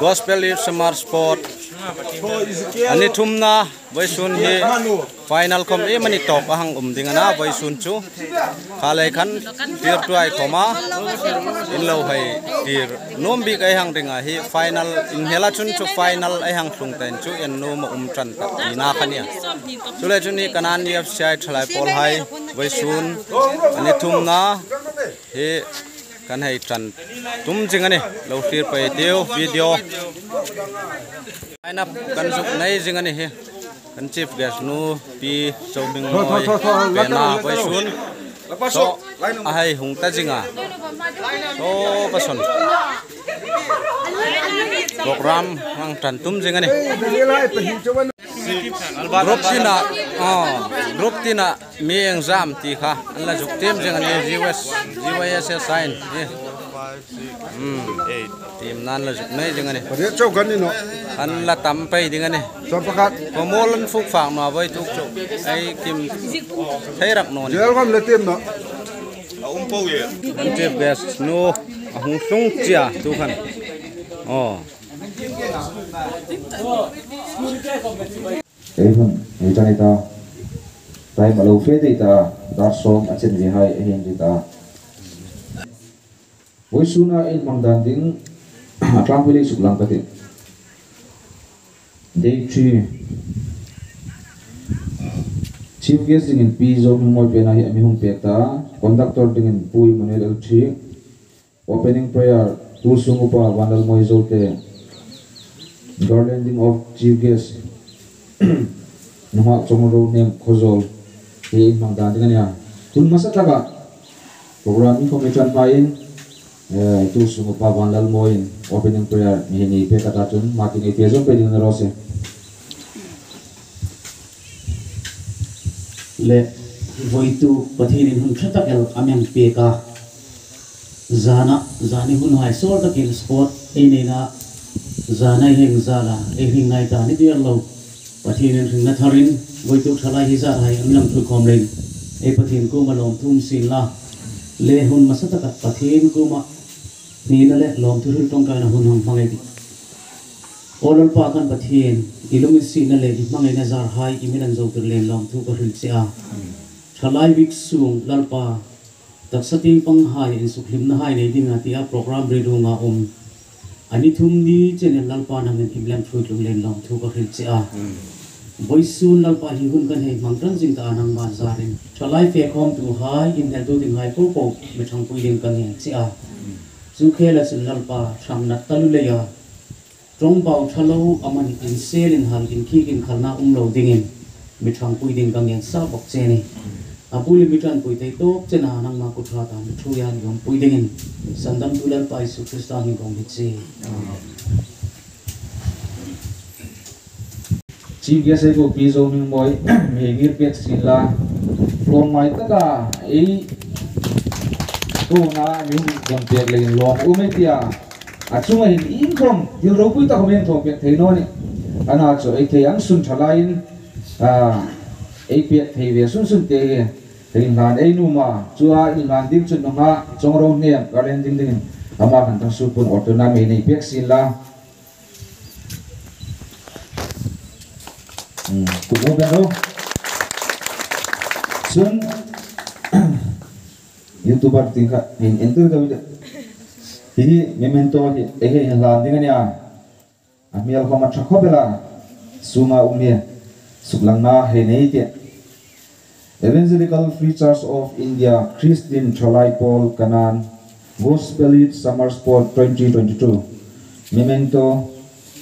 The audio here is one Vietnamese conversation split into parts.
gospel youth smart sport. Ani thumna vai sun hi final kom e mani top ahang um dingana vai sun chu. Khalai khan tier tu ai koma in lo hai tier. nom bi kai hang ringa hi final, in hela chun chu final ai hang thung ten chu, en no ma um tran ta ina khania chule chu ni kanan ni fci thlai pol hai vai sun ani thumna, hi kan hay trần tum jing ani lo tir pai teo video. Line up kan zuk nei jing ani he kan chief guest nu pi chau ming moi pe na pai sun so a hay hung ta jinga so pason program hang trần tum jing ani group tina oh group tina mi exam ti kha an la juk tem jeng ani GWS GWS sign hmm team nan la juk nei jeng ani Pada cau kan ni no. an la tam pai ding ani So pakat. ko molan fuk phang no vai tuk chuk ai kim thai rak no ni Jual kam letim no. an chief guest nu a hung sung chia tu khan oh cái phần người ta ta. Tay mà lâu phê thì ta. Đã sống ở trên vị hai hiện thì ta với suna in mang đàn tiếng trang quy sụp lăng cái gì day three. Chief guest dengan piso zo mi mo pena hi mi hung ta. Conductor dengan pui manuel l three opening prayer. Tu sungu pa wanal moi zo te. Garlanding of chief guest. Numa chongro nem khozol he mang dan dengan ya tun masa taka program information main eh tu sumu pa wanal moin opening prayer mi ni pe kata tun makin e tezon pe ding rose. Le, voitu pathirin hun khata kel amem pe ka zana, zani, hun, hai, sol ta kil sport e ne na. Zana heng zala e hing ngai ta ni dia lo pathirin hun na tharin voitu thala hi za hai amlam thu kom lein e pathin ko malom thum sin la le, hun masata ka pathin ko ma ni na le, lom thu tong ka na hun hong mangai e olol pa kan pathian ilung e si na le mangai e na zar hai iminan zo tur len lom thu ka hil se a thalai wik sung lalpa taksati pang hai in suklim na hai, nei dinga tia program ri du nga om. Ani thum ni chen lalpa na men imlam thu lu len lom thu ka hil se a boy sun lalpa hi hun kan hei mangtran jing ta anang ma zarin thalai fe khom tu hai, in na du ding hai ko ko me thang pui ding kan hei se a chu khela sin lalpa tham na talu le ya trong bao thalo amani in selin hal in khi in khalna umlo dingin mi thang pui ding kang yang sa bok che ni apuli mi tran pui te tok chena nang ma ku thra ta mi thu yan yom pui dingin, sandam tulal pai su krista ni gong hi che chief guest ai ko pi zo mi moi mi gir pek sin la lom mai ta ka ei tu na mi kon pek le lom u me tia a chunga hin in khom dil ro pui ta khom en thong pek thei no ni ana cho ei thei ang sun thalain a ei pek thei ve sun sun te ge ring han ei nu ma chua in han ding chun no ha chong ro ne ka len ding ding ama kan ta su pun orto na me nei pek sin la. Cũng nó bên đâu. Xuân youtuber khác hình enter đâu vậy thì memento ấy hình làm tiếng này à? Ami al khoma chakho bela suma umie suklang na he nei te Evangelical Free Church of India Christian Cholai Paul Kanan Gospel Youth Summer Sport 2022 Memento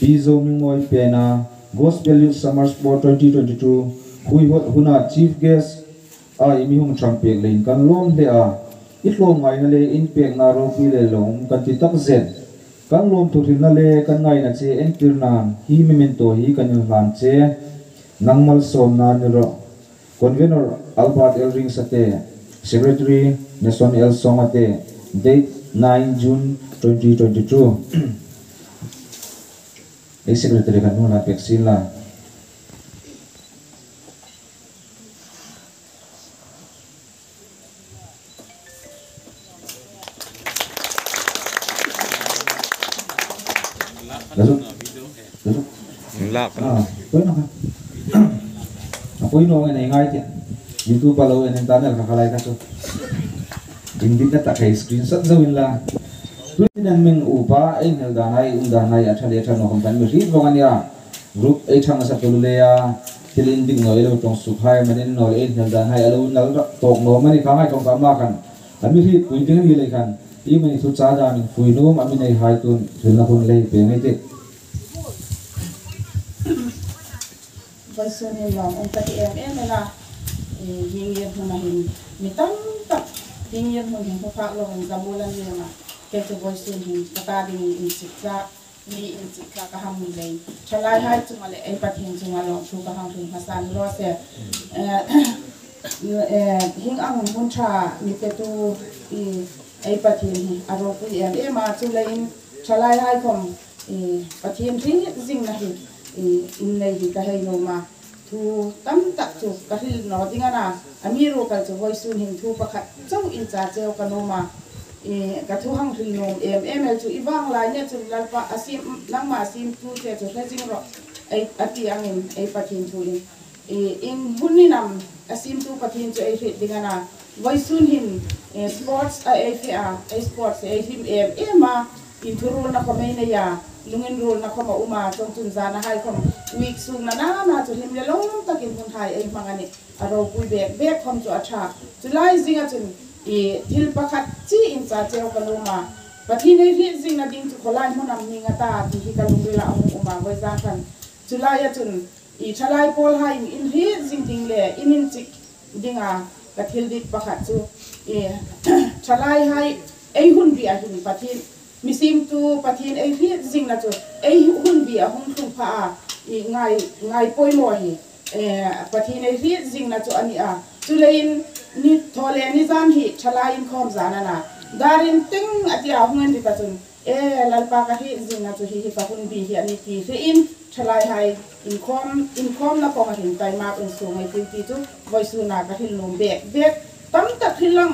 Pizo Mingmoy Pena Gospel Youth Summer Sport 2022 Hui hot huna chief guest a imi hung champek lein kan lom le itlom ngai na le in pek na ro pi le lom kan ti tak zen kan lom thu thil na le kan ngai na che en tir nan hi to hi kan il han che nangmal som na ni ro convener albert elring sate secretary nason el somate date 9 june 2022 ei secretary kan Lasuk. Lasuk. lak Ah, poi na. Apoy no ngay ngay ti. YouTube palo en channel kakalay ka so. Hindi na ta kay screenshot zawin la. Tuwin nan ming upa ay nal danay um danay at hali at no kumpan mi rin bongan ya. Group ay chang sa tululeya tilin ding no ilo tong sukhay manin no ay nal danay alo nal tok no mani kamay tong kama kan. Ami ri puin ding ni lai kan. Iyo mani ra mình da min mà mình này hai tuần thil na kun lei về ngai te. vai số này là ông ta em em là riêng riêng hôm nay mình tâm tập riêng riêng hôm nay phát lo ra mua lần ni mà cái cái vai sun hình ta đi in đi xuất in sikra ka mình ni cho lại hai chung ale ai pat hin chung chúng chu ka ham phát hasan lo se hình ảnh muốn trả mình te tu i ai pat hin aro ku em em chú chu cho lại hai kom e, pat hin ring zing na hi e, in này thì cái hay no mà thu tam chú cái ka hil no dinga à mi ru cái chú voi xuân hin thu pakhat châu in trà treo cái no mà cái thu hăng hil nôm em em el chú ivang lai ne chú lal pa asim nang ma asim tu te chu he jing ro. Ai, ati ấy ai thiên thu in. E in hunni nam asim tu pathin chú ai hit dinga à voi xuân hin sports a ai a sports a, him em ema ma in thuru na ko mai ya, lungin rule na koma uma, tong tun zana hai kom. Week sung na na na, tu him le long takin hun hai ai mangani aro pui be be kom tu acha tu lai zinga chun e thil pakhat chi in cha cheu ka luma pathi nei ri zing na ding tu kholai mon am ni nga ta ti hi ka lung la um uma goi za kan. Tu lai ya chun i thalai pol hai in ri zing ding le, in in chik dinga ka thil dik pakhat eh, chu e thalai hai, ei hun bi a hin pathi misim tu pathin ei hi zing na chu ei hun bi a hung thung pha a. I ngai ngai poi mo hi. Eh, e pathin ei hi zing na chu ani a. Chu lein ni thole ni zan hi thala in khom zana na darin ting เอลันปากะฮิจินะจุฮิฮิปะคุณบีฮิอันนี้ทีสีอินชลายไฮอินคอมอินคอมนะปองหินใจมาเป็นสูงไอติตีจุไวสูนากะฮิลมเบกเบกตั้มต่ทิลัง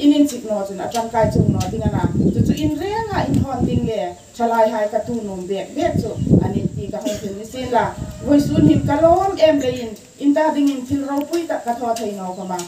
อินินจิกนอจุนะจังกายจุงนอติงนะจุจุอินเรียงอะอินทอนติงแหล่ชลายไฮกะตูนมเบกเบกจุอันนี้ตีกะฮงถึงนี่สิละไวสูนหิมกะล้อมเอ็มเลยอินอินตาดิ้งอินทิลเราปุ้ยตะกะทอไทยนอเข้ามา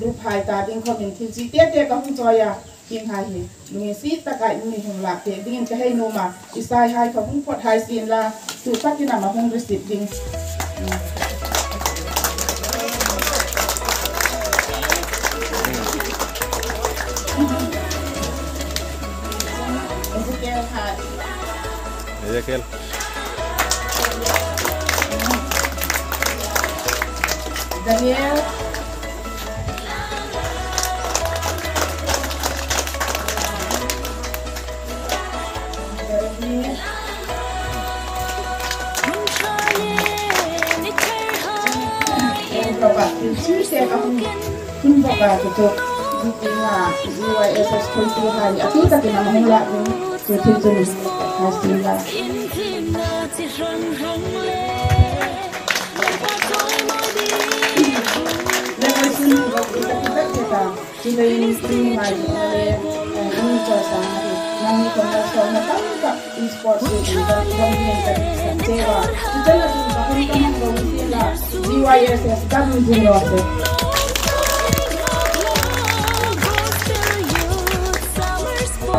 รูปภายตาดิ้งคอมอินทิจีเตี้ยเตี้ยกะฮงจอยา kim hai hi lungi si ta kai ni hung la te ding in ka hei no ma isai hai ka hung phot hai sin la tu na ma hung receipt ding Ezekiel had Ezekiel Daniel Zuursterk af een tienbakwater tot Zuma, Zuma is als cultuur gaan. Ik weet dat ik naar mijn laat ben. Toen toen toen is het Zuma. Lepas ini, kita kita kita kita ini ini ini ini ini ini నన్ను కొంత స్తోమతంత ఈ స్పోర్ట్స్ సేవ ప్రజలకు బహిరంగంగా ఉచితంగా డివైఎస్ఎస్ కమిటీలో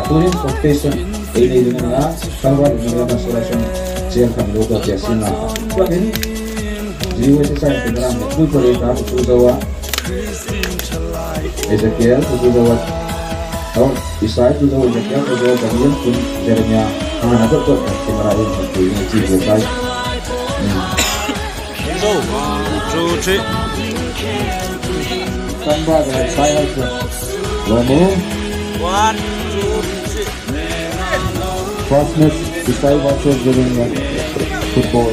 Turin Confession ini dengan sahabat mengenai selection yang kami lakukan di sini. Jadi, jiwa sesuai dengan kultur yang kami Ezekiel, Kuzawa dawa. Ezekiel tu dawa. Oh, Isai tu dawa Ezekiel tu dawa Daniel pun Jeremia. Ana na to ke marahin tu ini jiwa sai. go one two three Tamba dengan sai hai tu. Lomo one two three fastness Isai versus Jeremia football.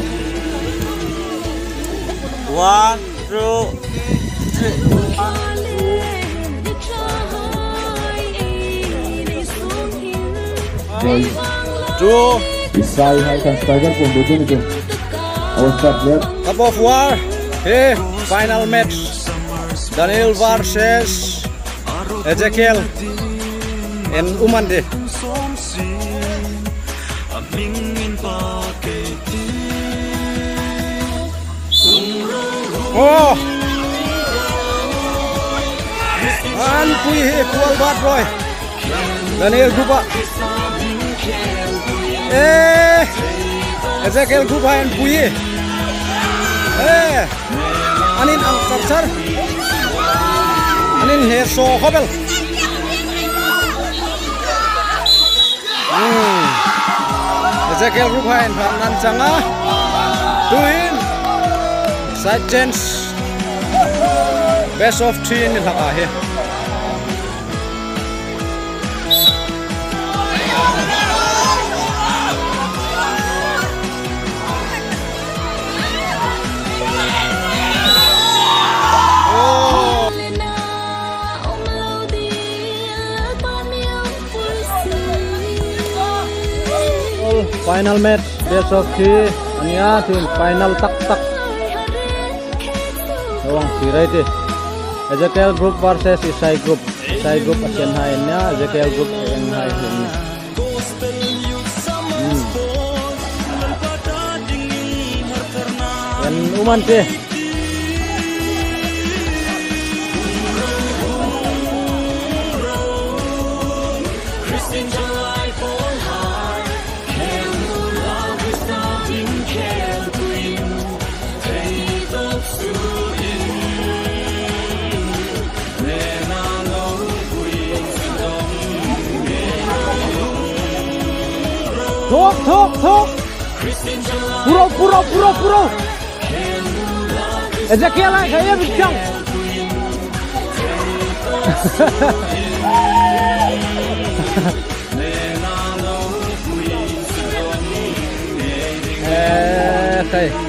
one two three Striker itu. Start. Cup of War. Hey, final match. Daniel versus Ezekiel and Umande. Oh. An pui he kual roy. Daniel Gupa. Ê, Ezekiel group hai an pui ê anin ang kapsar anin Heso Hobel. khobel ừ. Ezekiel group hai an nan changa tuin side chance. Best of three ni laka he final match best of three ania team final, tak tak. Awang sirai ti Ezekiel group versus Isai group. Isai group asian hai nya, Ezekiel group yang hai ini Yan uman ti Tok tok tok. Puro puro puro puro. Ezekiel'e kaya biteceğim. Eh, kaya.